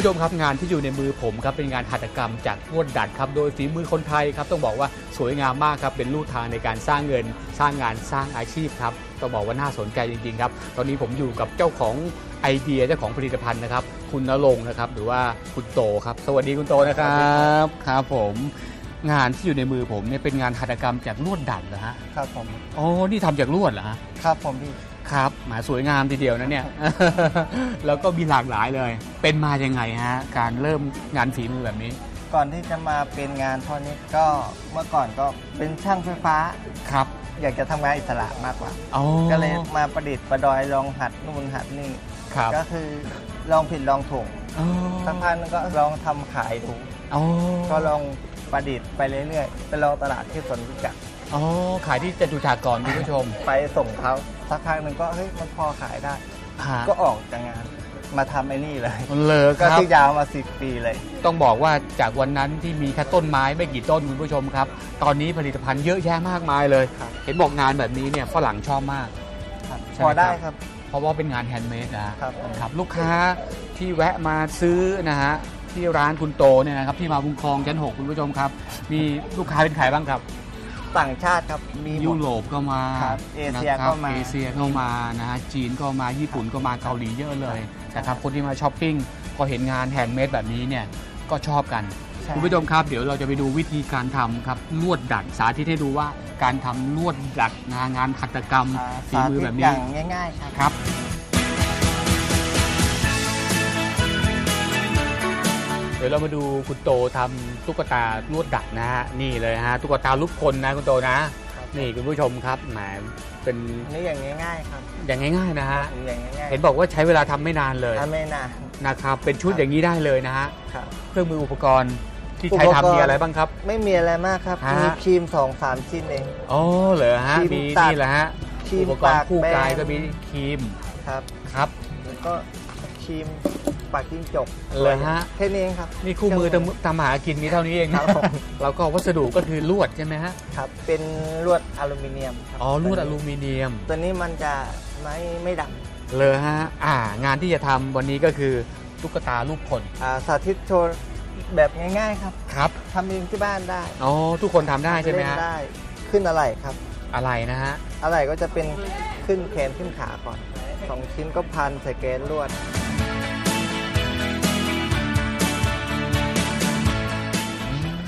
ผู้ชมครับงานที่อยู่ในมือผมครับเป็นงานหัตถกรรมจากลวดดัดครับโดยฝีมือคนไทยครับต้องบอกว่าสวยงามมากครับเป็นลู่ทางในการสร้างเงิน สร้างงานสร้างอาชีพครับต้องบอกว่าน่าสนใจจริงๆครับตอนนี้ผมอยู่กับเจ้าของไอเดียเจ้าของผลิตภัณฑ์นะครับ คุณนรงค์นะครับหรือว่าคุณโตครับ สวัสดีคุณโตนะครับครับผมงานที่อยู่ในมือผมเนี่ยเป็นงานหัตถกรรมจากลวดดัดเหรอฮะครับผมอ๋อนี่ทำจากลวดเหรอฮะครับผมพี่ ครับหมาสวยงามทีเดียวนะเนี่ย แล้วก็มีหลากหลายเลย เป็นมายังไงฮะ การเริ่มงานฝีมือแบบนี้ ก่อนที่จะมาเป็นงานเท่านี้ก็เมื่อก่อนก็เป็นช่างไฟฟ้า ครับ อยากจะทำงานอิสระมากกว่า อ๋อ ก็เลยมาประดิษฐ์ประดอยลองหัดนู่นหัดนี่ ครับก็คือลองผิดลองถูกอ๋อสักพักนึงก็ลองทำขายดู อ๋อก็ลองประดิษฐ์ไปเรื่อยๆไปลองตลาดที่สวนพิจักร อ๋อขายที่จตุจักรก่อนคุณผู้ชมไปส่งเขาสักพักหนึ่งก็เฮ้ยมันพอขายได้ ฮะ ก็ออกจากงานมาทำไอ้นี่เลย แล้วก็รับที่ยาวมาสิบปีเลย ต้องบอกว่าจากวันนั้นที่มีแค่ต้นไม้ไม่กี่ต้นคุณผู้ชมครับ ตอนนี้ผลิตภัณฑ์เยอะแยะมากมายเลย ครับ เห็นบอกงานแบบนี้เนี่ยฝรั่งชอบมาก ครับใช่ไหม พอได้ครับครับเพราะว่าเป็นงานแฮนด์เมดนะ ครับผม ครับลูกค้าที่แวะมาซื้อนะฮะที่ร้านคุณโตเนี่ยนะครับที่มาบุญครองชั้นหกคุณผู้ชมครับ มีลูกค้าเป็นใครบ้างครับ ต่างชาติครับ มีหมดยุโรปก็มาครับเอเชียนะครับก็มาเอเชียก็มานะฮะจีนก็มาญี่ปุ่นก็มาเกาหลีเยอะเลยนะครับคนที่มาช้อปปิ้งพอเห็นงานแฮนด์เมดแบบนี้เนี่ยก็ชอบกัน ใช่ คุณผู้ชมครับ เดี๋ยวเราจะไปดูวิธีการทำครับลวดดัดสาธิตให้ดูว่าการทำลวดดัดงานงานหัตถกรรมอ่าฝีมือแบบสาธิตนี้อย่างง่าย ๆ ครับ ครับ เดี๋ยวเรามาดูคุณโตทำตุ๊กตาลวดดัดนะฮะนี่เลยฮะตุ๊กตารูปคนนะคุณโตนะ นี่คุณผู้ชมครับแหมเป็นอันนี้อย่างง่ายๆครับอย่างง่ายๆนะฮะอย่างง่ายเห็นบอกว่าใช้เวลาทำไม่นานเลยๆถ้าไม่นานนะครับเป็นชุดอย่างนี้ได้เลยนะฮะครับเครื่องมืออุปกรณ์ที่ใช้อุปกรณ์ทำมีอะไรบ้างครับ ไม่มีอะไรมากครับฮะมีครีมสองสามชิ้นเองอ๋อเหรอฮะครีมมีตัดนี่แหละฮะครีมอุปกรณ์ปากคู่กายแบนก็มีครีมครับครับแล้วก็ครีม ปากจิ้งจกเลยฮะแค่นี้เองครับนี่คู่มือทำทำหากินมีเท่านี้เองครับผมแล้วก็วัสดุก็คือลวดใช่ไหมฮะครับเป็นลวดอลูมิเนียมครับอ๋อลวดอลูมิเนียม ตัวนี้มันจะไม่ไม่ดเลยฮะอ่างานที่จะทำวันนี้ก็คือตุ๊กตารูปคนำอ่าสาธิตโชว์แบบง่ายๆครับครับทำเองที่บ้านได้อ๋อทุกคนทำได้ใช่ไหมเล่นฮะได้ขึ้นอะไรครับ อะไรนะฮะอะไรก็จะเป็นขึ้นแขนขึ้นขาก่อนสองชิ้นก็พันใส่แกนลวด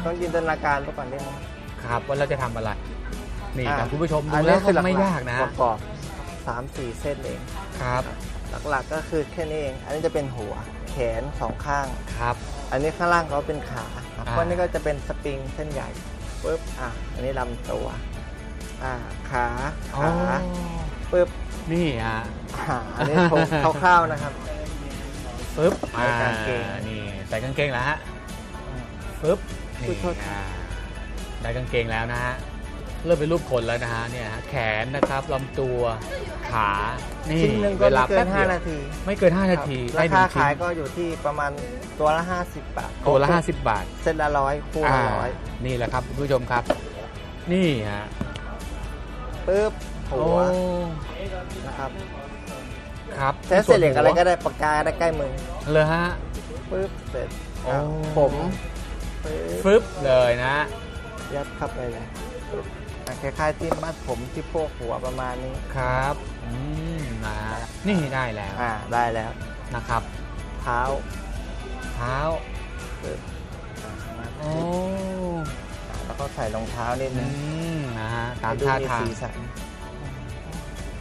ต้องจินตนาการไปก่อนได้ไหม ครับว่าเราจะทำอะไร นี่ครับอ่า คุณผู้ชมดูอันแล้นี้วคือก็หลัไม่ๆยากนะประกอบสามสี่เส้นเอง ครับหลักๆก็คือแค่นี้เอง อันนี้จะเป็นหัวแขนสองข้าง ครับ อันนี้ข้างล่างเขาเป็นขาครับอ่า เพราะนี่ก็จะเป็นสปริงเส้นใหญ่ปุ๊บอะอันนี้ลำตัวอ่าขาอ๋อขาปุ๊บนี่ฮะอ่าอันนี้โชว์คร่าวๆนะครับ ปึ๊บใส่กางเกงอ่นี่ใส่กางเกงแล้วฮะปึ๊บ นี่อุ๊ยโทษอ่าได้กางเกงแล้วนะฮะเริ่มเป็นรูปคนแล้วนะฮะเนี่ยฮะแขนนะครับลำตัวขานี่ชิ้นหนึ่งก็เวลาไม่เกิแป๊นบเดียว5นาทีไม่เกิน 5 นาทีครับได้ราหนึ่คางชิ้ขายนก็อยู่ที่ประมาณตัวละ 50 บาทตัวละ 50 บาทเส้นละร้อยคู่ละร้อยนี่แหละครับคุณผู้ชมครับ นี่ฮะปุ๊บหัวโอ้นะครับครับใช้เศษเหล็กอะไรก็ได้ปากกาได้ใกล้มือเลยฮะปุ๊บเสร็จโอ้อะผมปึ๊บ ฟึบเลยนะ ยัดเข้าไปเลยปุ๊บอะคล้ายๆที่มัดผมที่โพกหัวประมาณนี้ครับอืมนะฮะนี่ได้แล้วอ่าได้แล้วนะครับเท้าเท้าปึ๊บอะมาโอ้อะแล้วก็ใส่รองเท้านิดอืนึงมนะฮะตามให้ดูท่ามีทางสีสัน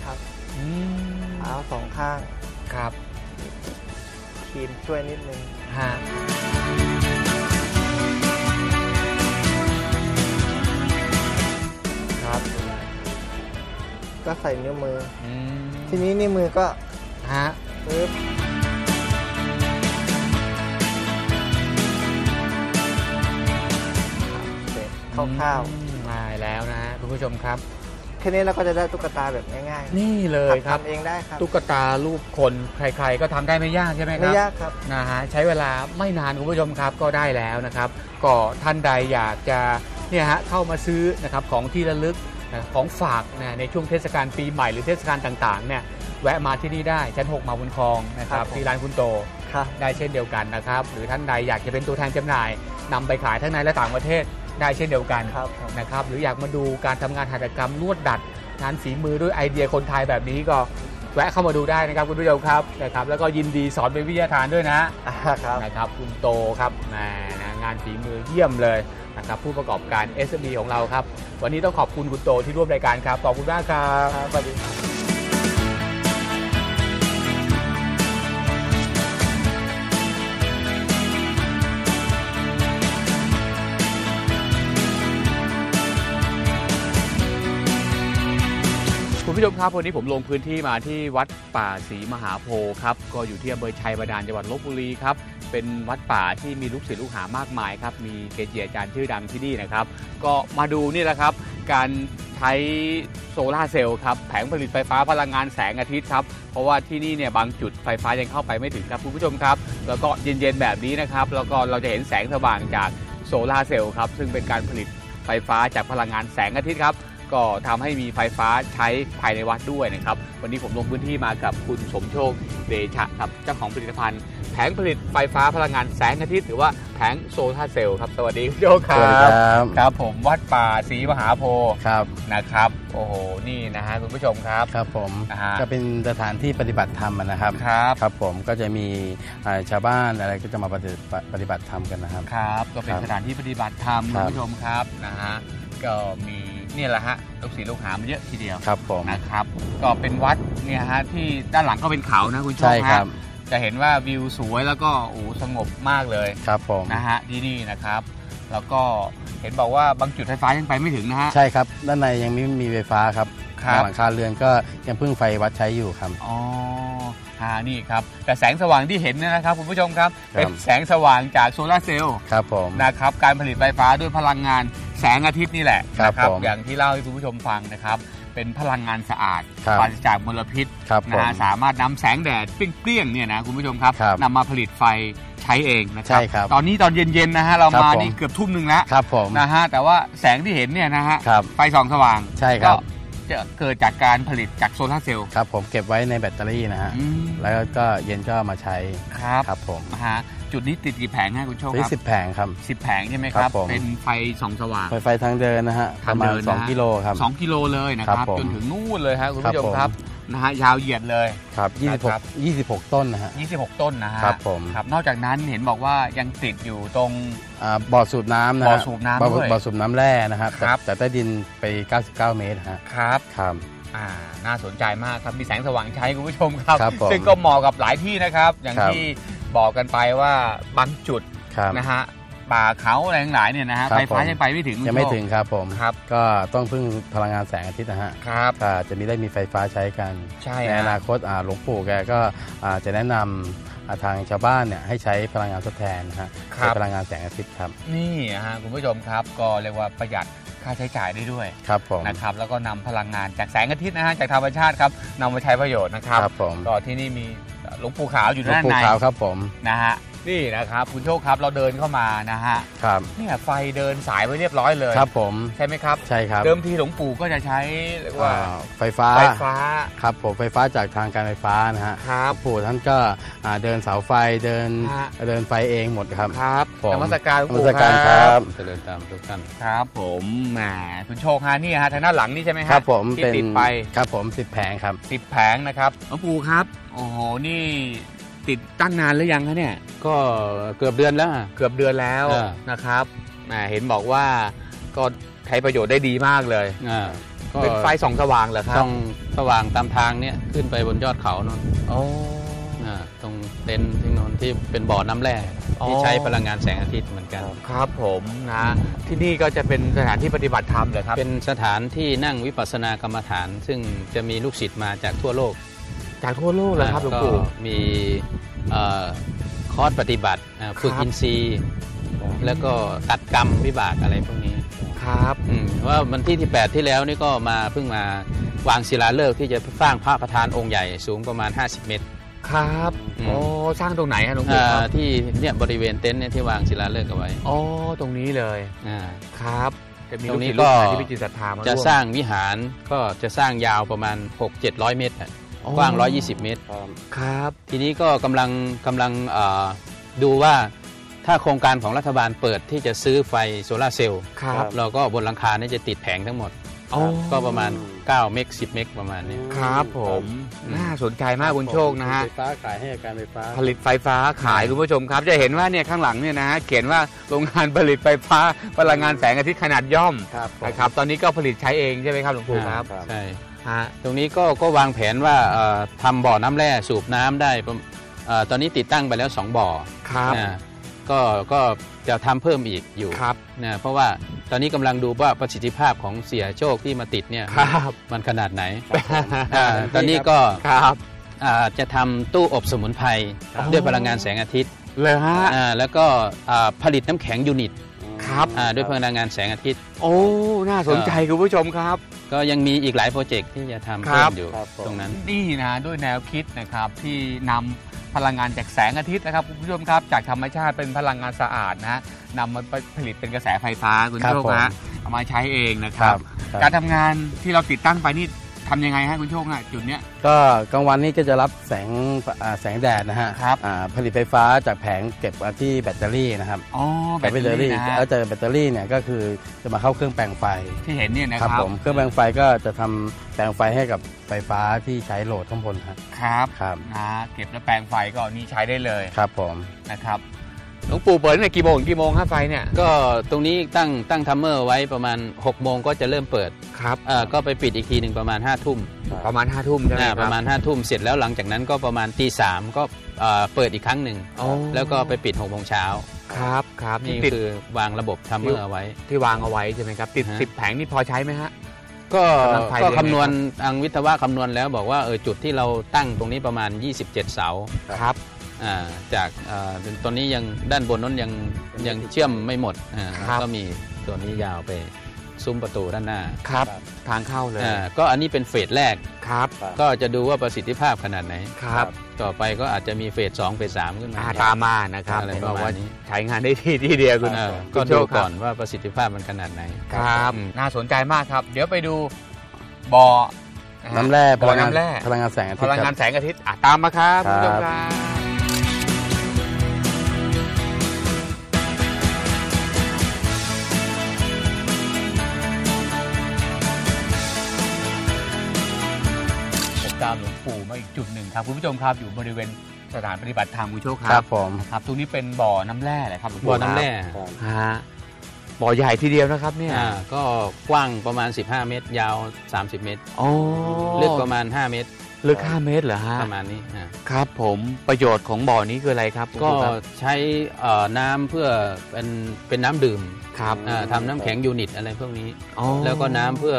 ครับอืมเท้าสองข้างครับครีมช่วยนิดนึงฮะ ครับ ก็ใส่นิ้วมืออืมทีนี้นิ้วมือก็ฮะปึ๊บเสร็จคร่าวอืมมาแล้วนะฮะคุณผู้ชมครับ ๆแค่นี้เราก็จะได้ตุ๊กตาแบบง่ายนี่เลๆยครับ ทำเองได้ครับตุ๊กตารูปคนใครๆ ก็ทำได้ไม่ยากใช่ไหมคไม่รับ ยากครับ นะฮะใช้เวลาไม่นานคุณผู้ชมครับก็ได้แล้วนะครับ ก็ท่านใดอยากจะ เนี่ยฮะเข้ามาซื้อนะครับของที่ระลึกนะของฝากนะในช่วงเทศกาลปีใหม่หรือเทศกาลต่างๆเนี่ยแวะมาที่นี่ได้ชั้น 6 มาบุญคลองนะครับครับผมที่ร้านคุณโตครับได้เช่นเดียวกันนะครับ หรือท่านใดอยากจะเป็นตัวแทนจำหน่ายนำไปขายทั้งในและต่างประเทศได้เช่นเดียวกันครับผมนะครับ หรืออยากมาดูการทำงานหัตถกรรมนวดดัดงานฝีมือด้วยไอเดียคนไทยแบบนี้ก็แวะเข้ามาดูได้นะครับคุณผู้ชมครับนะครับ แล้วก็ยินดีสอนเป็นวิทยาทานด้วยนะอ่าครับนะครับคุณโตครับแหมนะงานฝีมือเยี่ยมเลย นะครับผู้ประกอบการ s อ b ของเราครับ วันนี้ต้องขอบคุณคุณโตที่ร่วมรายการครับ ขอบคุณมากครับครับสวัสดีครับคุณผู้ชมครับวันนี้ผมลงพื้นที่มาที่วัดป่าศรีมหาโพธิ์ครับ ก็อยู่ที่อำเภอชัยบาดาลจังหวัดลบบุรีครับ เป็นวัดป่าที่มีลูกศิษย์ลูกหามากมายครับ มีเกจิอาจารย์ชื่อดังที่นี่นะครับ ก็มาดูนี่แหละครับ การใช้โซลาเซลล์ครับ แผงผลิตไฟฟ้าพลังงานแสงอาทิตย์ครับ เพราะว่าที่นี่เนี่ยบางจุดไฟฟ้ายังเข้าไปไม่ถึงครับคุณผู้ชมครับ แล้วก็เย็นๆแบบนี้นะครับ แล้วก็เราจะเห็นแสงสว่างจากโซลาเซลล์ครับ ซึ่งเป็นการผลิตไฟฟ้าจากพลังงานแสงอาทิตย์ครับ ก็ทำให้มีไฟฟ้าใช้ภายในวัดด้วยนะครับ วันนี้ผมลงพื้นที่มากับคุณสมโชคเดชะครับเจ้าของผลิตภัณฑ์แผงผลิตไฟฟ้าพลังงานแสงอาทิตย์หรือว่าแผงโซลาร์เซลล์ครับสวัสดีคุณโชคคสรัวัสดีบครับครับผมวัดป่าศรีมหาโพธิ์ครับนะครับโอ้โหนี่นะฮะคุณผู้ชมครับครับผมอ่าก็เป็นสถานที่ปฏิบัติธรรมอะนะครับครับครับผมก็จะมีอ่าชาวบ้านอะไรก็จะมาปฏิบัติปฏิบัติธรรมกันนะครับครับก็เป็นครับสถานที่ปฏิบัติธรรมคคุรัณบผู้ชมครับนะฮะก็มี เนี่ยแหละฮะลูกศิษย์ลูกหามาเยอะทีเดียวครับผมนะครับ ก็เป็นวัดเนี่ยฮะที่ด้านหลังก็เป็นเขานะคุณโชคใช่คฮะรับ จะเห็นว่าวิวสวยแล้วก็โอ้โหสงบมากเลยครับผมนะฮะที่นี่นะครับ แล้วก็เห็นบอกว่าบางจุดไฟฟ้ายังไปไม่ถึงนะฮะ ใช่ครับ ด้านในยังไม่มีไฟฟ้าครับครับ หลังคาเรือนก็ยังพึ่งไฟวัดใช้อยู่ครับ อ๋อ อ่านี่ครับแต่แสงสว่างที่เห็นเนยนะครับคุณผู้ชมครับครับ เป็นแสงสว่างจากโซลาร์เซลล์ครับผม นะครับการผลิตไฟฟ้าด้วยพลังงานแสงอาทิตย์นี่แหละครับนะผม อย่างที่เล่าให้คุณผู้ชมฟังนะครับ เป็นพลังงานสะอาดครับปราศจากมลพิษครับผนะม ฮะสามารถนำแสงแดดเปรี้ยงๆเนี่ยนะคุณผู้ชมครับครับนำมาผลิตไฟใช้เองนะครัใช่ครับตอนนี้ตอนเย็นๆนะฮะเราครับมาผม นี่เกือบทุ่มหนึ่งแล้วครับผมนะฮะแต่ว่าแสงที่เห็นเนี่ยนะฮะครับ ไฟส่องสว่างใช่ครับ ก็ จะเกิดจากการผลิตจากโซลาร์เซลล์ ครับผมเก็บไว้ในแบตเตอรี่นะฮะ อืม แล้วก็เย็นก็เอามาใช้ครับครับผมนะฮะจุดนี้ติดกี่แผงฮะคุณโชคได้ครับสิบแผงครับ สิบแผงใช่ไหมคครัรับบผม เป็นไฟส่องสว่าง ไฟไฟทางเดินนะฮะประมาณทางเดินนะฮะ2กิโลครับสองกิโลเลยนะคครัรับบผมจนถึงนู่นเลยฮะคุณผู้ชมครับผมครับ นะฮะยาวเหยียดเลย ครับนะครับ 26 26 ต้นนะฮะ 26 ต้นนะฮะครับผม ครับนอกจากนั้นเห็นบอกว่ายังติดอยู่ตรง อ่าบ่อสูบน้ำนะฮะบ่อสูบน้ำบ่อด้วยบ่อสูบน้ำแร่นะครับครับ แต่แต่ใต้ดินไป 99 เมตรฮะครับ ครับ อ่าน่าสนใจมากครับมีแสงสว่างใช้คุณผู้ชมครับ ครับผมซึ่งก็เหมาะกับหลายที่นะครับ อย่างครับ ที่บอกกันไปว่าบางจุดครับ นะฮะ ป่าเขาอะไรทั้งหลายเนี่ยนะฮะครับไฟฟ้าผม ยังไปไม่ถึงคุณยังไม่โชค ถึงครับผมครับก็ต้องพึ่งพลังงานแสงอาทิตย์นะฮะครับก็จะมีได้มีไฟฟ้าใช้กันใช่ในฮะ อนาคตอ่าหลวงปู่แกก็อ่าจะแนะนำอ่าทางชาวบ้านเนี่ยให้ใช้พลังงานทดแทนนะฮะครับใช้พลังงานแสงอาทิตย์ครับนี่ฮะคุณผู้ชมครับก็เรียกว่าประหยัดค่าใช้จ่ายได้ด้วยครับผมนะครับแล้วก็นำพลังงานจากแสงอาทิตย์นะฮะจากธรรมชาติครับนำมาใช้ประโยชน์นะครับครับผมก็ที่นี่มีหลวงปู่ขาวอยู่หลวงด้านปู่ในขาวครับผม นะฮะ นี่นะครับคุณโชคครับเราเดินเข้ามานะฮะครับเนี่ยไฟเดินสายไว้เรียบร้อยเลยครับผมใช่ไหมครับใช่ครับ เดิมทีหลวงปู่ก็จะใช้เรียกว่าอ่าไฟฟ้าไฟฟ้าครับผมไฟฟ้าจากทางการไฟฟ้านะฮะครับหลวงปู่ท่านก็อ่าเดินเสาไฟเดินฮะเดินไฟเองหมดครับครับผมนมัสการหลวงนมัปู่สการครับเจริญตามทุกท่านครับ ผมแหมคุณโชคฮะนี่ฮะทางด้านหลังนี่ใช่ไหมฮะครับผมที่เป็นติดไปครับผมสิบแผงครับสิบแผงนะครับหลวงปู่ครับโอ้โหนี่ ติดตั้งนานหรือยังคะเนี่ย ก็เกือบเดือนแล้วอะ เกือบเดือนแล้วอ่า นะครับแหมเห็นบอกว่าก็ใช้ประโยชน์ได้ดีมากเลย อ่าก็เป็นไฟส่องสว่างเหรอครับต้องสว่างตามทางเนี่ยขึ้นไปบนยอดเขานนโอ้ อ่าตรงเต็นท์ที่นนที่เป็นบ่อน้ำแร่อ๋อ ที่ใช้พลังงานแสงอาทิตย์เหมือนกัน ครับผมนะที่นี่ก็จะเป็นสถานที่ปฏิบัติธรรมเหรอครับเป็นสถานที่นั่งวิปัสสนากรรมฐาน ซึ่งจะมีลูกศิษย์มาจากทั่วโลก จากทั่วโลกเลยครับหลวงก็ปู่มีเอ่อคอร์สปฏิบัติอ่าฝึกครับอินทรีย์ แล้วก็ตัดกรรมวิบากอะไรพวกนี้ครับอืมว่าวันที่ที่ 8 ที่แล้วนี่ก็มาเพิ่งมาวางศิลาฤกษ์ที่จะสร้างพระประธานองค์ใหญ่สูงประมาณ 50 เมตร ครับอืมโอ้สร้างตรงไหนฮะหลวงปู่อ่าครับที่เนี่ยบริเวณเต็นท์เนี่ยที่วางศิลาฤกษ์เอาไว้อ๋อตรงนี้เลยอ่าครับจะมีตรลูกงนี้ศิษย์ลูกหาก็ที่มีจิตศรัทธามาจะร่วมสร้างวิหารก็จะสร้างยาวประมาณ 6 700 เมตรอะอ๋อ กว้าง 120 เมตร ครับ ทีนี้ก็กำลังกำลังเอ่อดูว่าถ้าโครงการของรัฐบาลเปิดที่จะซื้อไฟโซลาร์เซลล์ครับเราก็บนหลังคาเนี่ยจะติดแผงทั้งหมดอ๋อก็ประมาณ 9 เมก10 เมกประมาณนี้ครับผมอืมน่าสนใจมากคุณโชคนะฮะไฟฟ้าขายให้กับการไฟฟ้า ผลิตไฟฟ้าขายคุณผู้ชมครับ จะเห็นว่าเนี่ยข้างหลังเนี่ยนะฮะเขียนว่าโรงงานผลิตไฟฟ้าพลังงานแสงอาทิตย์ขนาดย่อมครับผมนะครับตอนนี้ก็ผลิตใช้เองใช่ไหมครับหลวงปู่ครับครับใช่ฮะ ตรงนี้ก็ก็วางแผนว่าเอ่อทำบ่อน้ำแร่สูบน้ำได้ประมาณเอ่อตอนนี้ติดตั้งไปแล้ว 2 บ่อครับนะก็ก็จะทำเพิ่มอีกอยู่ครับนะเพราะว่าตอนนี้กำลังดูว่าประสิทธิภาพของเสียโชคที่มาติดเนี่ยครับมันขนาดไหนอ่าตอนนี้ก็ครับอ่าจะทำตู้อบสมุนไพรอ๋อด้วยพลังงานแสงอาทิตย์เลยฮะอ่าแล้วก็อ่าผลิตน้ำแข็งยูนิต ครับ อ่าด้วยพลังงานแสงอาทิตย์ โอ้ น่าสนใจคุณผู้ชมครับ ก็ยังมีอีกหลายโปรเจกต์ที่จะทำครัเพิ่บ มอยู่ครับผม ตรงนั้น นี่นะด้วยแนวคิดนะครับที่นำพลังงานจากแสงอาทิตย์นะครับคุณผู้ชมครับจากธรรมชาติเป็นพลังงานสะอาดนะฮะนำมาผลิตเป็นกระแสไฟฟ้าคุณครับโชคผม ฮะเอามาใช้เองนะคครัรับบครับ การทำงานที่เราติดตั้งไปนี่ ทำยังไงฮะคุณโชคฮะจุดเนี้ย ก็กลางวันนี่ก็จะรับแสงอ่าแสงแดดนะฮะครับ อ่าผลิตไฟฟ้าจากแผงเก็บไว้ที่แบตเตอรี่นะครับอ๋อแบตแบตเตเตออรี่รี่นะฮะแล้วเจอแบตเตอรี่เนี่ยก็คือจะมาเข้าเครื่องแปลงไฟที่เห็นเนี่ยนะคครับผมเครื่องแปลงไฟก็จะทำแปลงไฟให้กับไฟฟ้าที่ใช้โหลดข้างบนครับครับครับนะเก็บแล้วแปลงไฟก็เอานี่ใช้ได้เลยครับผม นะครับ หลวงปู่เปิดตั้งแต่กี่โมงถึงกี่โมงครับไฟเนี่ย ก็ตรงนี้ตั้งตั้งทัมเมอร์ไว้ประมาณ6โมงก็จะเริ่มเปิดครับเอ่อก็ไปปิดอีกทีหนึ่งประมาณ5้าทุ่มประมาณห้าทุ่มใช่ไหมอ่าคปบระมาณ5้าทุ่มเสร็จแล้วหลังจากนั้นก็ประมาณตีสามก็เอ่อเปิดอีกครั้งหนึ่งอ๋อ แล้วก็ไปปิด6กโมงเช้าครับครับนี่ที่ติดคือวางระบบทัมเมอร์เอาไว้ ที่วางเอาไว้ใช่ไหมครับ ติดฮะ สิบแผงนี่พอใช้ไหมฮะ ก็กำลังไฟก็เดือนคำนวณไหนครับทางวิศวะคำนวณแล้วบอกว่าเออจุดที่เราตั้งตรงนี้ประมาณ 27 เสา ครับอ่า จากอ่าตอนนี้ยังด้านบนนั้นยังยังเชื่อมไม่หมดอ่าครับก็มีตัวนี้ยาวไปซุ้มประตูด้านหน้าครับ ทางเข้าเลยอ่าก็อันนี้เป็นเฟสแรกครับ ก็จะดูว่าประสิทธิภาพขนาดไหนครับ ต่อไปก็อาจจะมีเฟส2เฟส3ขึ้นมาอ่าตามมานะครับอะไรเห็นประบอกมาณว่านี้ใช้งานได้ที่ที่เดียวคุณเออคุก็ณโชดูคครับก่อนว่าประสิทธิภาพมันขนาดไหนครับอืมน่าสนใจมากครับ เดี๋ยวไปดูบ่อนะฮะน้ำแร่บ่อน้ำแร่พลังงานแสงอาพทิตย์ลังคงารันบแสงอาทิตย์อะตามมาครับครับคุณผู้ชมครับ ตามหลวงปู่มาอีกจุดหนึ่งครับคุณผู้ชมครับอยู่บริเวณสถานปฏิบัติธรรมคุณโชคคครัรับบผมครับตรงนี้เป็นบ่อน้ำแร่เลยครับหลวงบ่ปู่อน้ำแร่ฮะบ่อใหญ่ทีเดียวนะครับเนี่ยอ่าก็กว้างประมาณ 15 เมตร ยาว 30 เมตร โอ้ลึกประมาณ 5 เมตร ลึก5เมตรเหรอฮะประมาณนี้อ่าครับ ผมประโยชน์ของบ่อนี้คืออะไรครับก็หลวงปู่ครับ ใช้เอ่อน้ำเพื่อเป็นเป็นน้ำดื่มครับ อ่าทำน้ำแข็งยูนิตอะไรพวกนี้ อ๋อแล้วก็น้ำเพื่อ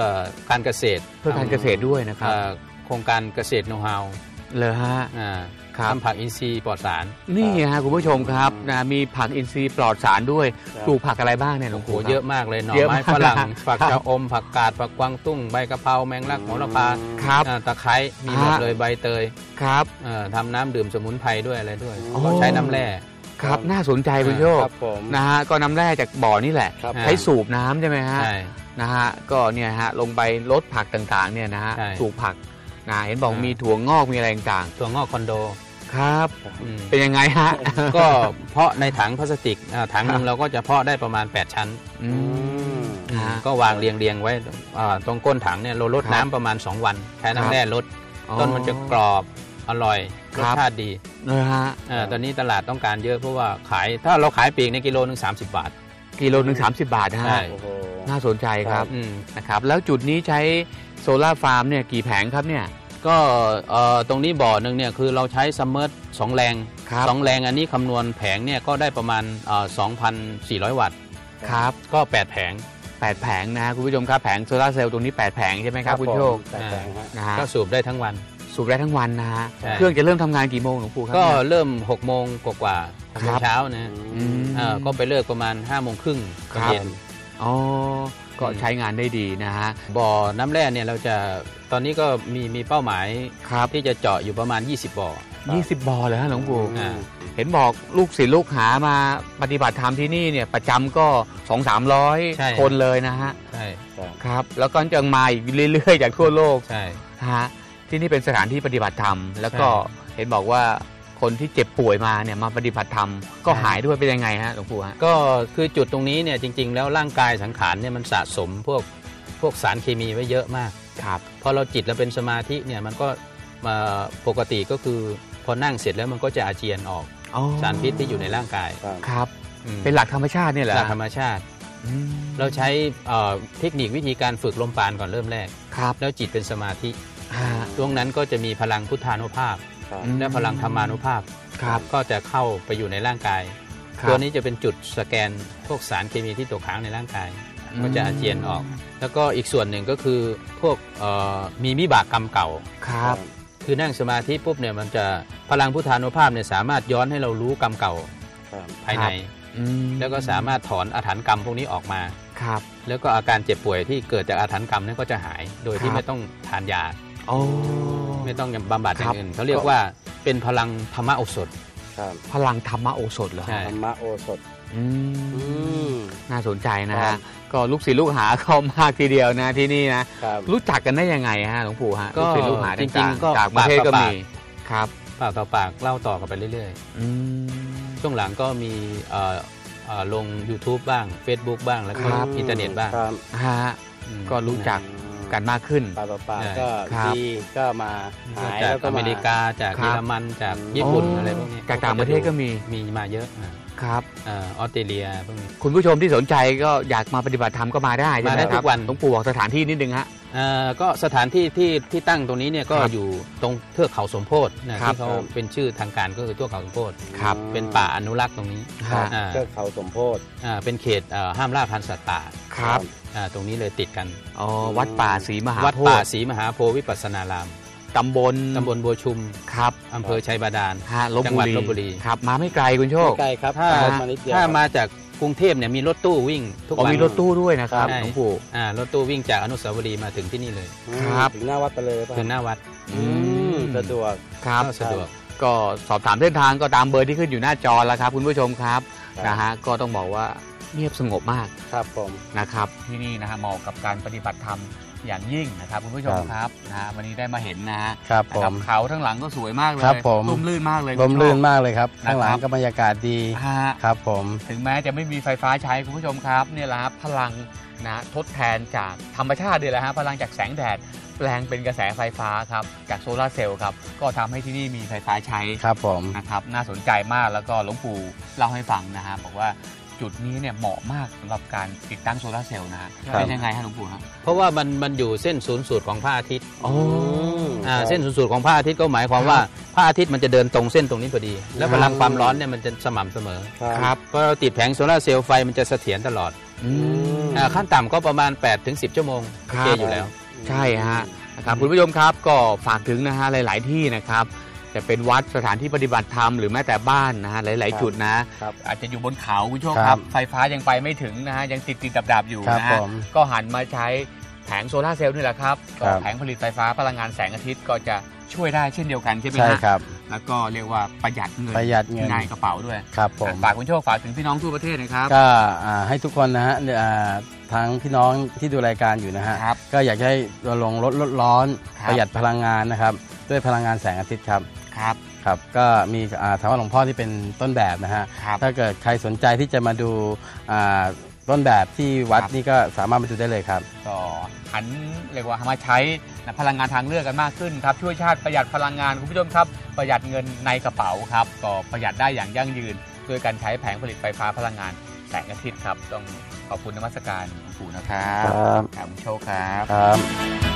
การเกษตรเพื่อการเกษตรด้วยนะครับ อ่าโครงการเกษตรโนฮาวเลยฮะอ่าครับทำผักอินทรีย์ปลอดสาร นี่ฮะคุณผู้ชมครับนะมีผักอินทรีย์ปลอดสารด้วยครับปลูกผักอะไรบ้างเนี่ยหลวงโหปู่เยอะมากเลยหน่อเยอะไม้มากฝรั่งครับผักชะอมผักกาดผักกวางตุ้งใบกะเพราแมงลักโหระพาครับอ่าตะไคร้มีหมดฮะเลยใบเตยครับเอ่อทำน้ำดื่มสมุนไพรด้วยอะไรด้วยอ๋อก็ใช้น้ำแร่ครับน่าสนใจคุณโชคครับผมนะฮะก็น้ำแร่จากบ่อนี่แหละครับใช้สูบน้ำใช่ไหมฮะใช่นะฮะก็เนี่ยฮะลงไปลดผักต่างๆเนี่ยนะฮะใช่ปลูกผัก นะเห็นบอกอ่ามีมีถั่วงอกมีอะไรต่างถั่วงอกคอนโดๆครับ อืมเป็นยังไงฮะ ก็เพาะในถังพลาสติกอ่าถังหนึครังบเราก็จะเพาะได้ประมาณ 8 ชั้น อืมนะฮะ ก็วางเรียงเรียงๆไว้อ่าตรงก้นถังเนี่ยเราลดครับน้ำประมาณ 2 วันใช้ครับน้ำแร่ลดอ๋อต้นมันจะกรอบอร่อยครรัสบ ชาติดีเลยฮะอ่าตอนนี้ตลาดต้องการเยอะเพราะว่าขายถ้าเราขายปลีกในกิโลหนึ่ง30 บาท กิโลหนึ่งสามสิบบาทนะใช่ ฮะโอ้โห น่าสนใจครับอืมนะครับ แล้วจุดนี้ใช้โซลาร์ฟาร์มเนี่ยกี่แผงครับเนี่ย ก็เอ่อตรงนี้บ่อหนึ่งเนี่ยคือเราใช้ submerse องแรงครับสองแรงอันนี้คำนวณแผงเนี่ยก็ได้ประมาณเอ่อ2,400 วัตต์ครับ ก็ 8 แผง แปดแผงนะคุณผู้ชมครับแผงโซลาร์เซลล์ตรงนี้8แผงใช่ไหมครับคุณโชคแปดแปลงฮะ นะฮะก็สูบได้ทั้งวัน สูบได้ทั้งวันนะฮะใช่ เครื่องจะเริ่มทำงานกี่โมงหลวงปู่ครับก็เนี่ย เริ่ม6โมงกว่าๆครับ เช้านะอืม เอ่อก็ไปเลิกประมาณ5โมงครึ่งครับ เย็น อ๋อ ก็อืมใช้งานได้ดีนะฮะบ่อน้ำแร่เนี่ยเราจะตอนนี้ก็มีมีเป้าหมายครับที่จะเจาะอยู่ประมาณ 20 บ่อ 20บ่อเลยฮะหลวงปู่อ่า เห็นบอกลูกศิษย์ลูกหามาปฏิบัติธรรมที่นี่เนี่ยประจำก็2 3 0ใช่0คนเลยนะฮะใช่ครับแล้วก็ยังมาอีกเรื่อยๆจากทั่วโลกใช่ ฮะที่นี่เป็นสถานที่ปฏิบัติธรรม แล้วก็เห็นบอกว่า คนที่เจ็บป่วยมาเนี่ยมาปฏิบัติธรรมก็หายด้วยเป็นยังไงฮะหลวงปู่ฮะก็คือจุดตรงนี้เนี่ยจริง ๆ แล้วร่างกายสังขารเนี่ยมันสะสมพวกพวกสารเคมีไว้เยอะมากครับพอเราจิตเราเป็นสมาธิเนี่ยมันก็มาปกติก็คือพอนั่งเสร็จแล้วมันก็จะอาเจียนออกสารพิษที่อยู่ในร่างกายครับครับอืมเป็นหลักธรรมชาติเนี่ยแหละหลักธรรมชาติอืมเราใช้เอ่อเทคนิควิธีการฝึกลมปราณก่อนเริ่มแรกครับ แล้วจิตเป็นสมาธิฮะช่วงนั้นก็จะมีพลังพุทธานุภาพอืม และพลังธรรมานุภาพครับก็จะเข้าไปอยู่ในร่างกายครับตัวนี้จะเป็นจุดสแกนพวกสารเคมีที่ตกค้างในร่างกายก็จะอาเจียนออก แล้วก็อีกส่วนหนึ่งก็คือพวกเอ่อมีมิบากกรรมเก่าครับ คือนั่งสมาธิปุ๊บเนี่ยมันจะพลังพุทธานุภาพเนี่ยสามารถย้อนให้เรารู้กรรมเก่าภายในอืมแล้วก็สามารถถอนอาถรรพ์กรรมพวกนี้ออกมาครับ แล้วก็อาการเจ็บป่วยที่เกิดจากอาถรรพ์กรรมนั้นก็จะหาย โดยที่ครับไม่ต้องทานยาโอ้ ไม่ต้องบำบัดอครัย่าบงอื่นเขาเรียกว่าเป็นพลังธรรมโอสถครับพลังธรรมโอสถเหรอใช่ธรรมโอสถอืมอืมน่าสนใจนะครัฮะบก็ลูกศิษย์ลูกหาเข้ามากทีเดียวนะที่นี่นะครับรู้จักกันได้ยังไงฮะหลวงปู่ฮะก็ลูกศิษย์ลูกหาจริงๆต่าๆก็จากประเทศก็ปากต่อมีปากครับปากต่อปากเล่าต่อกันไปเรื่อยอืมๆช่วงหลังก็มีเอ่อเอ่อลง YouTube บ้าง Facebook บ้างแล้วก็ครับอินเทอร์เน็ตบ้างครับฮะอืมก็รู้จัก กันมากขึ้นปลาปลาปลาใช่ก็ครับดีก็มาหายจากแล้วก็อเมริกาจากครับเยอรมันจากญี่ปุ่นอะไรพวกนี้จากต่างประเทศก็มีมีมาเยอะอ่า ครับเออออสเตรเลียพวกนี้ คุณผู้ชมที่สนใจก็อยากมาปฏิบัติธรรมก็มาได้ใช่ไหมมาได้ทุกวันครับ หลวงปู่บอกสถานที่นิดนึงฮะ เอ่อก็สถานที่ที่ที่ตั้งตรงนี้เนี่ยก็ครับอยู่ตรงเทือกเขาสมโพธินะครับ ที่เขาเป็นชื่อทางการก็คือเทือกเขาสมโพธิครับ เป็นป่าอนุรักษ์ตรงนี้ฮะ อ่าเทือกเขาสมโพธิ อ่าเป็นเขตเอ่อห้ามล่าพันธุ์สัตว์ป่าครับอ่าตรงนี้เลยติดกัน อ๋อวัดป่าศรีมหาวัดโพป่าธิ์ศรีมหาโพธิวิปัสสนาราม ตำบลตำบลบัวชุมครับอำเภอชัยบาดาลฮะลบจังบุหวัดรีลพบุรีครับมาไม่ไกลคุณโชคใกล้ครับถ้าขับรถมานิดเดียวถ้าครับมาจากกรุงเทพเนี่ยมีรถตู้วิ่งทุกอ๋อวันมีรถตู้ด้วยนะครับใช่หลวงปู่อ่ารถตู้วิ่งจากอนุสาวรีย์มาถึงที่นี่เลยครับถึงหน้าวัดไปเลยป่ะถึงหน้าวัดอืมสะดวกครับก็สะดวกก็สอบถามเส้นทางก็ตามเบอร์ที่ขึ้นอยู่หน้าจอแล้วครับ คุณผู้ชมครับครับนะฮะก็ต้องบอกว่าเงียบสงบมากครับผมนะครับที่นี่นะฮะเหมาะกับการปฏิบัติธรรม อย่างยิ่งนะครับคุณผู้ชมครับครับนะฮะวันนี้ได้มาเห็นนะฮะครับนะผครับมเขาทั้งหลังก็สวยมากเลยครับผมร่มรื่นมากเลยลมรื่นคุณผู้ช มากเลยครับนะครับ ข้างหลังก็บรรยากาศดีฮะครับผม ถึงแม้จะไม่มีไฟฟ้าใช้คุณผู้ชมครับเนี่ยแหละครับพลังนะทดแทนจากธรรมชาติเนี่ยแหละฮะพลังจากแสงแดดแปลงเป็นกระแสไฟฟ้าครับจากโซลาร์เซลล์ครับก็ทำให้ที่นี่มีไฟฟ้าใช้ ครับผม นะครับน่าสนใจมากแล้วก็หลวงปู่เล่าให้ฟังนะฮะบอกว่า จุดนี้เนี่ยเหมาะมากสำหรับการติดตั้งโซลาร์เซลล์นะฮะเป็นยังไงฮะหลวงปู่ฮะ เพราะว่ามันมันอยู่เส้นศูนย์สูตรของพระอาทิตย์โอ้อ่าเส้นศูนย์สูตรของพระอาทิตย์ก็หมายความว่าพระอาทิตย์มันจะเดินตรงเส้นตรงนี้พอดี แล้วพลังความร้อนเนี่ยมันจะสม่ำเสมอครับพอเราติดแผงโซลาร์เซลล์ไฟมันจะเสถียรตลอดอืมอ่าขั้นต่ำก็ประมาณ8-10ถึง10ชั่วโมงคโอรับเคอยู่แล้ว ใช่ฮะนะครับคุณผู้ชมครับก็ฝากถึงนะฮะหลาย ๆ ที่นะครับ จะเป็นวัดสถานที่ปฏิบัติธรรมหรือแม้แต่บ้านนะฮะหลายครับๆจุดนะ ครับอาจจะอยู่บนเขาคุณโชคครับครับไฟฟ้ายังไปไม่ถึงนะฮะยังติดติดดับดับๆอยู่ครับนะฮะผมก็หันมาใช้แผงโซลาร์เซลล์นี่แหละครับครัก็บแผงผลิตไฟฟ้าพลังงานแสงอาทิตย์ก็จะช่วยได้เช่นเดียวกันใช่ไหมใช่ฮะครับ แล้วก็เรียกว่าประหยัดเงินประหยัดเงิน ในกระเป๋าด้วยครับผม ฝากคุณโชคฝากถึงพี่น้องทั่วประเทศนะครับ ก็อ่าให้ทุกคนนะฮะอ่าทั้งพี่น้องที่ดูรายการอยู่นะฮะ ครับก็อยากจะให้รณรงค์ลดลดร้อน ครับ ประหยัดพลังงานนะครับ ด้วยพลังงานแสงอาทิตย์ครับ ครับครับก็มีอ่าถามว่าหลวงพ่อที่เป็นต้นแบบนะฮะครับถ้าเกิดใครสนใจที่จะมาดูอ่าต้นแบบที่วัดครับนี่ก็สามารถมาดูได้เลยครับก็หันเรียกว่ามาใช้นะพลังงานทางเลือกกันมากขึ้นครับช่วยชาติประหยัดพลังงานคุณผู้ชมครับ ประหยัดเงินในกระเป๋าครับก็ประหยัดได้อย่างยั่งยืนด้วยการใช้แผงผลิตไฟฟ้าพลังงานแสงอาทิตย์ครับ ต้องขอบคุณนมัสการหลวงปู่นะครับครับครับคุณโชคครับครับ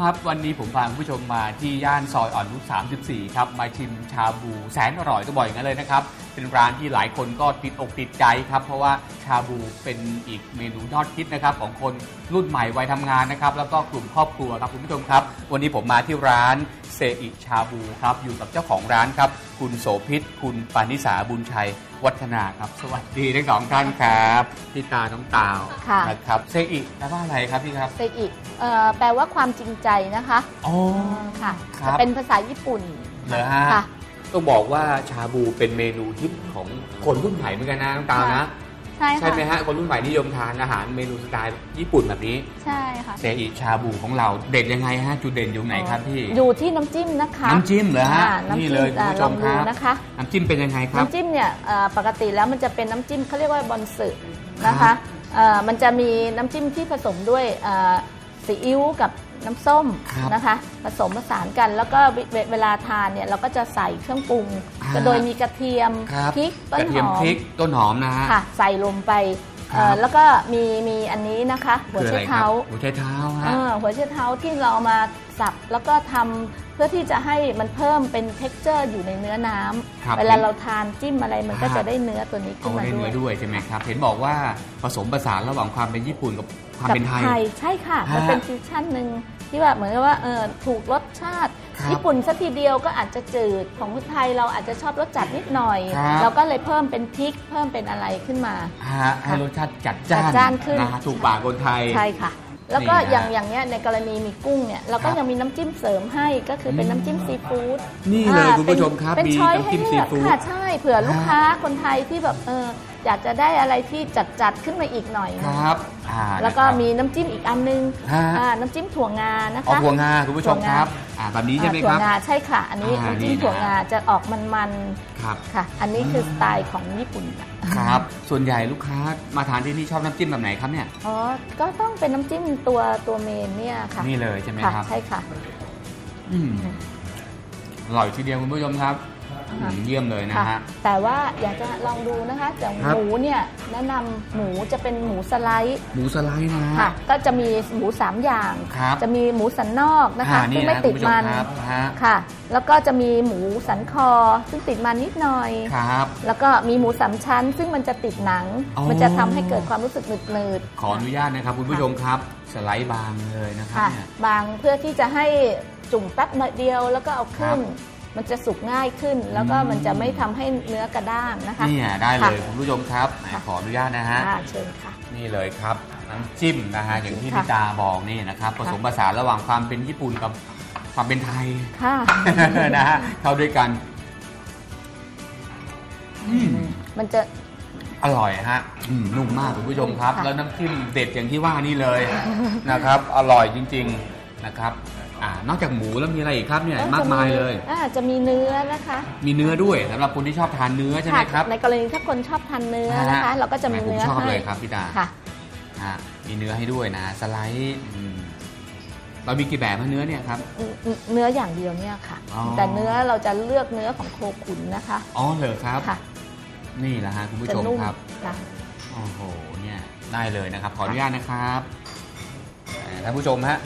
ครับ วันนี้ผมพาคุณผู้ชมมาที่ย่านซอยอ่อนนุช34 ครับ มาชิมชาบูแสนอร่อยต้องบอกอย่างนั้นเลยนะครับ เป็นร้านที่หลายคนก็ติดอกติดใจครับ เพราะว่าชาบูเป็นอีกเมนูยอดฮิตนะครับของคนรุ่นใหม่วัยทำงานนะครับ แล้วก็กลุ่มครอบครัวครับคุณผู้ชมครับ วันนี้ผมมาที่ร้านเซอิชาบูครับ อยู่กับเจ้าของร้านครับ คุณโสภิต คุณปานิสาบุญชัย วัฒนาครับ สวัสดีทั้งสองท่านครับพี่ตาน้องตาวค่ะ นะครับเซอิแปลว่าอะไรครับพี่ครับ เซอิเอ่อแปลว่าความจริงใจนะคะอ๋อ ค่ะครับ จะเป็นภาษาญี่ปุ่นเหรอฮะค่ะ ต้องบอกว่าชาบูเป็นเมนูฮิตของคนรุ่นใหม่เหมือนกันนะน้องตาวนะใช่ ใช่ค่ะไหมฮะคนรุ่นใหม่นิยมทานอาหารเมนูสไตล์ญี่ปุ่นแบบนี้ใช่ค่ะ เซอิชาบูของเราเด็ดยังไงฮะจุดเด่นอยู่ไหนครับพี่ อยู่ที่น้ำจิ้มนะคะน้ำจิ้มเหรอฮะอ่าน้ำนี่จิ้มเลยคุณอ่าผู้ชลอมงคดูรับนะคะน้ำจิ้มเป็นยังไงครับ น้ำจิ้มเนี่ยเอ่อปกติแล้วมันจะเป็นน้ำจิ้มเขาเรียกว่าบอนสึนะครัคะบ เอ่อมันจะมีน้ำจิ้มที่ผสมด้วยเอ่อซีอิ๊วกับ น้ำส้มครับนะคะ ผสมผสานกัน แล้วก็เวเวเวลาทานเนี่ยเราก็จะใส่เครื่องปรุงอ่า ก็โดยมีกระเทียมครับพริกต้กนระหเทียมอพมริกต้นหอมนะฮะ ค่ะ ใส่ลงไปเอ่อครับ แล้วก็มีมีอันนี้นะคะ หัวคือไชอะไรครัเท้าหัวไชเท้าฮะเออหัวไชเท้าที่เราเอามาสับแล้วก็ทำเพื่อที่จะให้มันเพิ่มเป็น t e x t อร์อยู่ในเนื้อน้ำครับเวลาเราทานจิ้มอะไรมันก็อ่าจะได้เนื้อตัวนี้ขึ้เอานมาได้ด้เนื้วอยด้วยใช่ไหมครับ เห็นบอกว่าผสมผสานระหว่างความเป็นญี่ปุ่นกับ ความกัเป็นไทย ใช่ค่ะฮะมันเป็นฟิวชั่นหนึ่งที่แบบเหมือนกับว่าเออถูกรสชาติครับญี่ปุ่นสักทีเดียวก็อาจจะจืดของไทยเราอาจจะชอบรสจัดนิดหน่อยครับเราก็เลยเพิ่มเป็นพริกเพิ่มเป็นอะไรขึ้นมาฮะให้รสชาติจัดจ้าจันดจ้านขึ้นนะฮะถูกปากคนไทยใช่ค่ะแล้วก็นี่นะอย่างอย่างเนี้ยในกรณีมีกุ้งเนี่ยเราก็ครับยังมีน้ำจิ้มเสริมให้ก็คือเป็นน้ำจิ้มซีฟู้ดนี่เลยอ่าคุณผู้ชมครับเป็นมีช้อยน้ำให้จิ้มเลือกซีฟู้ดค่ะใช่เผื่อลูกฮะค้าคนไทยที่แบบเออ อยากจะได้อะไรที่จัดจัดๆขึ้นมาอีกหน่อยคนะรับอ่าแล้วก็นะครับ มีน้ำจิ้มอีกอันนึงฮะ อ่าน้ำจิ้มถั่วงานะอ๋อคะถั่วงาคุณผู้ชมครับอ่าแบบนี้ใช่ไหมอ่าคถั่วรับ งาใช่ค่ะ อันนี้อ่าน้ำจิ้นี่มนะ ถั่วงาจะออกมันครับ ๆค่ะ อันนี้คือสไตล์ของญี่ปุ่นอะครับ ส่วนใหญ่ลูกค้ามาทานที่นี่ชอบน้ำจิ้มแบบไหนครับเนี่ย อ๋อก็ต้องเป็นน้ำจิ้มตัวตัวเมนเนี่ยค่ะนี่เลยใช่ไหมค่ะครับ ใช่ค่ะ อืมอร่อยทีเดียวคุณผู้ชมครับค่ะ อืมเยี่ยมเลยนะค่ะฮะ แต่ว่าอยากจะลองดูนะคะแต่ครับ หมูเนี่ยแนะนำหมูจะเป็นหมูสไลด์หมูสไลด์นะฮะ ค่ะ ก็จะมีหมูสามอย่าง ครับจะมีหมูสันนอกนะคะอ่าซึ่นี่งไม่นะติคุณดผู้ชมมันครับฮะ ค่ะ แล้วก็จะมีหมูสันคอ ซึ่งติดมันนิดหน่อย ครับ แล้วก็มีหมูสามชั้น ซึ่งมันจะติดหนัง อ๋อ มันจะทำให้เกิดความรู้สึกหนืดหนืดขออนุญาตนะครับคุณผู้ชมครับ สไลด์บางเลยนะๆครับค่ะ เนี่ย บางเพื่อที่จะให้จุ่มแป๊บหน่อยเดียวแล้วก็เอาขึ้นครับ มันจะสุกง่ายขึ้น แล้วก็อืมมันจะไม่ทำให้เนื้อกระด้างนะคะเนี่ยได้เลยค่ะคุณผู้ชมครับแหมค่ะขออนุญาตนะฮะอ่าเชิญค่ะนี่เลยครับน้ำจิ้มนะฮะอย่างที่ค่ะพี่ตาบอกนี่นะครับผสมผสานระหว่างความเป็นญี่ปุ่นกับความเป็นไทยค่ะนะฮะเข้าด้วยกันอืมมันจะอร่อยฮะอืมนุ่มมากคุณผู้ชมครับค่ะแล้วน้ำจิ้มเด็ดอย่างที่ว่านี่เลยนะครับ อร่อยจริง ๆนะครับ อ่านอกจากหมูแล้วมีอะไรอีกครับเนี่ยมากมายเลยอ่าจะมีเนื้อนะคะ มีเนื้อด้วยสำหรับคนที่ชอบทานเนื้อใช่ไหมครับ ในกรณีถ้าคนชอบทานเนื้อนะคะฮะเราก็จะมีแหมผมเนื้อชอบให้เลยครับพี่ตาค่ะฮะมีเนื้อให้ด้วยนะ สไลด์อืมเรามีกี่แบบฮะเนื้อเนี่ยครับ เนื้ออย่างเดียวเนี่ยค่ะอ๋อแต่เนื้อเราจะเลือกเนื้อของโคขุนนะคะอ๋อเหรอครับค่ะ นี่แหละฮะคุณผู้จะชมนุ่มครับค่ะโอ้โหเนี่ยได้เลยนะครับ ขออนุญาตนะครับแหมท่านผู้ชมฮะ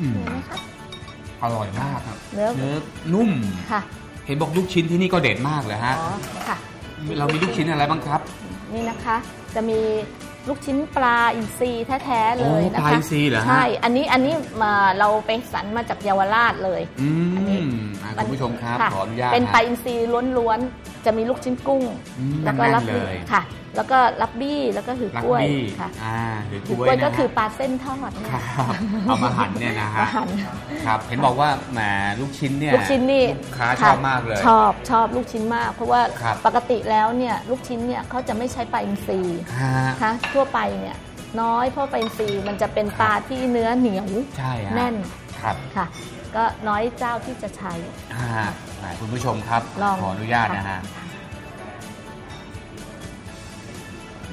อืม เห็นไหมคะ อร่อยมากครับเนื้อ เนื้อนุ่ม ค่ะเห็นบอกลูกชิ้นที่นี่ก็เด็ดมากเลยฮะอ๋อค่ะ เรามีลูกชิ้นอะไรบ้างครับ นี่นะคะจะมีลูกชิ้นปลาอินทรีแท้ๆเลยโอ้นะปลาคะอินทรีเหรอฮะ ใช่ อันนี้อันนี้มาเราไปสันมาจากเยาวราชเลย อือันนี้ มอะคุณผู้ชมครับะขออนุญาตเป็นปลาฮะ อินทรีล้วนๆจะมีลูกชิ้นกุ้งอืมแล้วก็แน่นๆรับเลย ค่ะ แล้วก็รับบี้แล้วก็หือลักกล้วยบี้ค่ะอ่าหรือกหือล้วยกล้วยนะก็ฮะคือปลาเส้นทอดเนี่ยครับเอามาหั่นเนี่ยนะฮะมาหั่นครับเห็นบอกว่าแหมลูกชิ้นเนี่ยลูกชิ้นนี่ลูกค้าค่ะชอบมากเลย ชอบชอบลูกชิ้นมาก เพราะว่าครับปกติแล้วเนี่ยลูกชิ้นเนี่ยเขาจะไม่ใช้ปลาอินทรีฮะนะคะทั่วไปเนี่ยน้อยเพราะปลาอินทรีมันจะเป็นปลาที่เนื้อเหนียวใช่ฮะแน่นครับค่ะ ก็น้อยเจ้าที่จะใช้ฮะแหมคุณผู้ชมครับลองขออนุญาตนะฮะ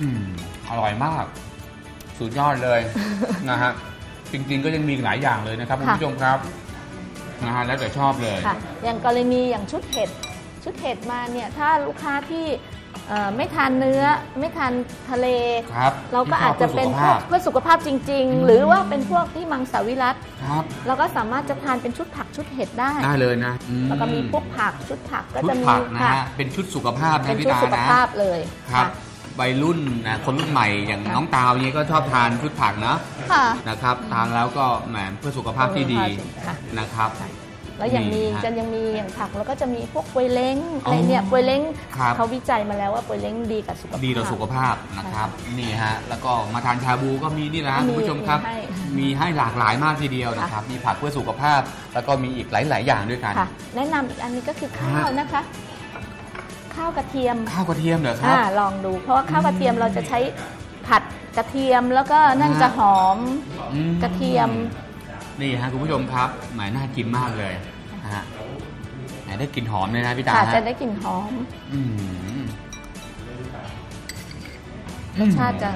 อืมอร่อยมาก สุดยอดเลย นะฮะจริง ๆ ก็ยังมีอีกหลายอย่างเลยนะครับคุณผู้ชมครับนะฮะแล้วแต่ชอบเลย ค่ะ อย่างกรณีอย่างชุดเห็ด ชุดเห็ดมาเนี่ย ถ้าลูกค้าที่เอ่อไม่ทานเนื้อ ไม่ทานทะเล ครับเราก็อาจจะเป็นพวกที่ชอบเพื่อสุขภาพจริง ๆ หรือว่าเป็นพวกที่มังสวิรัตครับ เราก็สามารถจะทานเป็นชุดผักชุดเห็ดได้ ได้เลยนะอืแล้วก็มีพวกผักชุดผักก็ชุดจะมีผักนะค่ะฮะเป็นชุดสุขภาพเป็นะนพี่ชุดตาสุขนะ ภาพเลยครับ ค่ะ วัยรุ่นนะคนรุ่นใหม่อย่างค่ะน้องตาวนี้ก็ชอบทานชุดผักนะค่ะ นะครับทานแล้วก็แหมเพื่อสุขภาพที่ดีค่ะ นะครับ แล้วอย่างมีนี่ฮะจะยังมีอย่างผักแล้วก็จะมีพวกปวยเล้งอ๋อออะไรเนี่ยปวยเล้งครับเขาวิจัยมาแล้วว่าปวยเล้งดีกับสุขภาพดีต่อสุขภาพนะครับนี่ฮะแล้วก็มาทานชาบูก็มีนี่นะฮะมีคุณผู้ชมครับมีให้มีให้หลากหลายมากทีเดียวนะครับ มีผักเพื่อสุขภาพ แล้วก็มีอีกหลาย ๆ อย่างด้วยกันค่ะแนะนำอีกอันนี้ก็คือข้าวฮะนะคะ ข้าวกระเทียมข้าวกระเทียมเหรอครับอ่าลองดู เพราะว่าข้าวกระเทียมเราจะใช้ผัดกระเทียมแล้วก็นั่นจะหอมอืมกระเทียม นี่ฮะคุณผู้ชมครับหมายน่ากินมากเลยนะฮะแหมได้กลิ่นหอมเลยนะพี่ตาค่ะฮะจะได้กลิ่นหอมอืมรสชาติจะ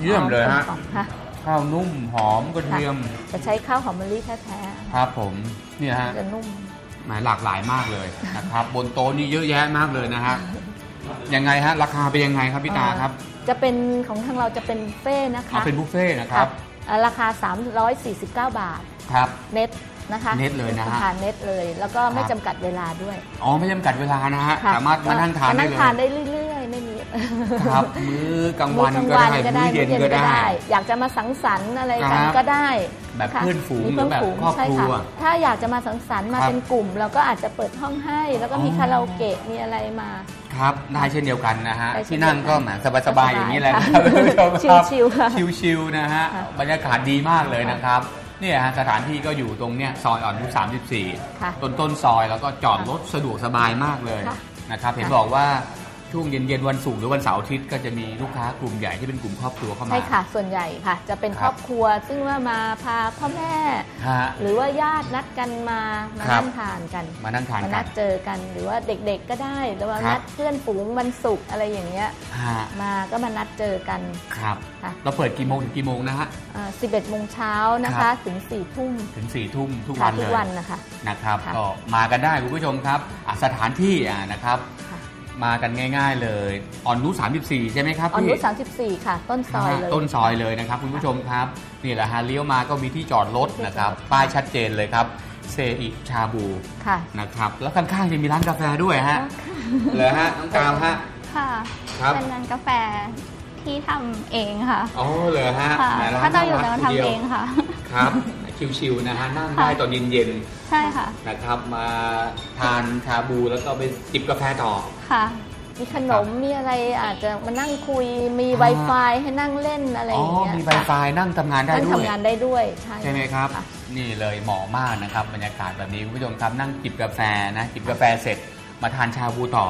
เยี่ยมเลยฮะหอมค่ะข้าวนุ่มหอมกระเทียม จะใช้ข้าวหอมมะลิแท้ครับผมเนี่ยฮะ ๆจะนุ่ม หมายหลากหลายมากเลยนะครับ บนโต๊ะนี่เยอะแยะมากเลยนะฮะยังไงฮะราคาเป็นยังไงครับพี่ตาครับ จะเป็นของทางเราจะเป็นบุฟเฟ่ต์นะคะเอาเป็นบุฟเฟ่ต์นะครับอ่าราคา 349 บาทครับเน็ตนะคะเน็ตเลยนะฮะทานเน็ตเลย แล้วก็ไม่ครับจำกัดเวลาด้วย อ๋อ ไม่จำกัดเวลานะฮะค่ะสามารถมานั่งทานมาได้นั่งเลยทานได้เรื่อยๆไม่มี ครับ มื้อกลางวันมื้ก็ได้มื้อเย็นก็ได้ อยากจะมาสังสรรค์อะไรกันครับก็ได้แบบค่ะเพื่อนฝูงมีหรือแบบฝูงครอบใช่ครัวะถ้าอยากจะมาสังสรรค์มาครับเป็นกลุ่ม เราก็อาจจะเปิดห้องให้ แล้วก็มีอ๋อคาราโอเกะมีอะไรมาครับได้เช่นเดียวกันนะฮะได้เช่นที่นั่งก็เดียวกันแหมสบายๆอย่างนี้แหละค่ะนะครับคุณผู้ชมครับชิลๆค่ะชิลๆนะฮะค่ะบรรยากาศดีมากเลยนะครับเนี่ยฮะสถานที่ก็อยู่ตรงเนี้ยซอยอ่อนนุชค่ะ34 ต้นต้นๆซอยแล้วก็จอดรถสะดวกสบายมากเลยค่ะนะครับเห็นค่ะบอกว่า ช่วงเย็นๆวันศุกร์หรือวันเสาร์อาทิตย์ก็จะมีลูกค้ากลุ่มใหญ่ที่เป็นกลุ่มครอบครัวเข้ามา ใช่ค่ะ ส่วนใหญ่ค่ะ จะเป็นครับครอบครัวซึ่งว่ามาพาพ่อแม่ ฮะ หรือว่าญาตินัดกันมามาครับ นั่งทานกันมานั่งทานมากันัน ดเจอกันหรือว่าเด็กๆก็ได้หรือว่าครับ นัดเพื่อนฝูงวันศุกร์อะไรอย่างเงี้ยฮะมาก็มานัดเจอกัน ครับ ค่ะ เราเปิดกี่โมงถึงกี่โมงนะฮะ อ่า11โมงเช้านะครัคะบ ถึง4ทุ่มถึง4ี่ทุ่มทุกค่ะวันทุเลกยวันนะคะ นะครับ ค่ะ ก็มากันได้คุณผู้ชมครับอะสถานที่อะนะครับค่ะ มากันง่าย ๆ เลยอ่อนนุ34 ใช่ไหมครับออนพี่นุช34 ค่ะ ต้นซอยเลยต้นซอยเลยนะครับคุณผู้ชมครับนี่แหละฮะเลี้ยวมาก็มีที่จอดรถนะครับป้ายชัดเจนเลยครับเซอิชาบูค่ะนะครับแล้วข้างๆจะมีร้านกาแฟด้วยฮะเลยฮะน้องกาวฮะค่ะครับเป็นร้านกาแฟที่ทำเองค่ะอ๋อเลยฮะค่ะแหมร้นถ้าเราอยู่เราน่รักทำทีดียวเองค่ะครับ ชิวๆนะฮะนั่งค่ะได้ตอนเย็นใช่ค่ะ ๆนะครับมาทานชาบูแล้วก็ไปจิบกาแฟต่อ ค่ะ มีขนมมีอะไรอาจจะมานั่งคุยมี อ่า Wi-Fi ให้นั่งเล่นอะไรออ๋อย่างเงี้ยมี Wi-Fi นั่งทำงานได้นั่งด้วย ทำงานได้ด้วยใช่ ใช่ไหมครับะนี่เลยเหมาะมากนะครับบรรยากาศแบบนี้คุณผู้ชมครับนั่งจิบกาแฟนะจิบกาแฟเสร็จมาทานชาบูต่อ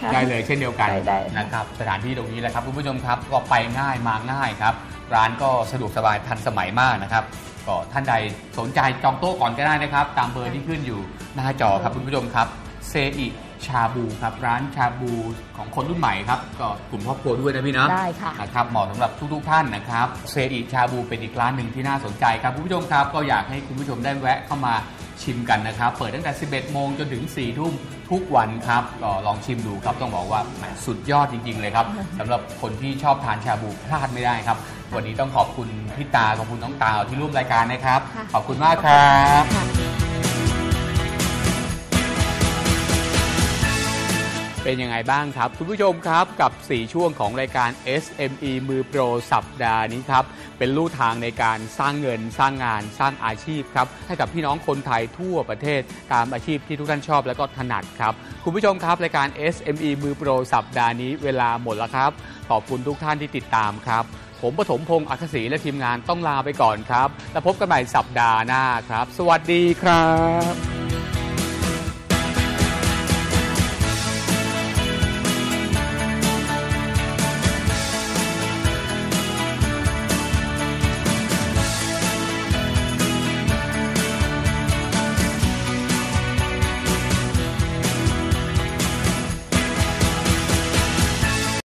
ค่ะได้เลยเช่นเดียวกันได้ได้ นะครับ สถานที่ตรงนี้แหละครับคุณผู้ชมครับก็ไปง่ายมาง่ายครับ ร้านก็สะดวกสบายทันสมัยมากนะครับก็ท่านใดสนใจจองโต๊ะก่อนก็ได้นะครับ ตามเบอร์ที่ขึ้นอยู่หน้าจอครับคุณผู้ชมครับเซอิชาบูครับร้านชาบูของคนรุ่นใหม่ครับก็กลุ่มครอบครัวด้วยนะพี่เนาะได้ค่ะนะครับเหมาะสำหรับทุกๆท่านนะครับเซอิชาบูเป็นอีกร้านหนึ่งที่น่าสนใจครับคุณผู้ชมครับ ก็อยากให้คุณผู้ชมได้แวะเข้ามา ชิมกันนะครับ เปิดตั้งแต่ 11 โมงจนถึง 4 ทุ่มทุกวันครับก็ลองชิมดูครับ ต้องบอกว่าแหมสุดยอดจริง ๆ เลยครับสำหรับคนที่ชอบทานชาบูพลาดไม่ได้ครับ วันนี้ต้องขอบคุณพี่ตาขอบคุณน้องตาวที่ร่วมรายการนะครับ ค่ะขอบคุณมากครับค่ะเป็นยังไงบ้างครับ คุณผู้ชมครับกับ 4 ช่วงของรายการ SME มือโปรสัปดาห์นี้ครับ เป็นลู่ทางในการสร้างเงิน สร้างงาน สร้างอาชีพครับให้กับพี่น้องคนไทยทั่วประเทศตามอาชีพที่ทุกท่านชอบและก็ถนัดครับ คุณผู้ชมครับรายการ SME มือโปรสัปดาห์นี้เวลาหมดแล้วครับ ขอบคุณทุกท่านที่ติดตามครับ ผมปฐมพงศ์อักษรีและทีมงานต้องลาไปก่อนครับ แล้วพบกันใหม่สัปดาห์หน้าครับ สวัสดีครับ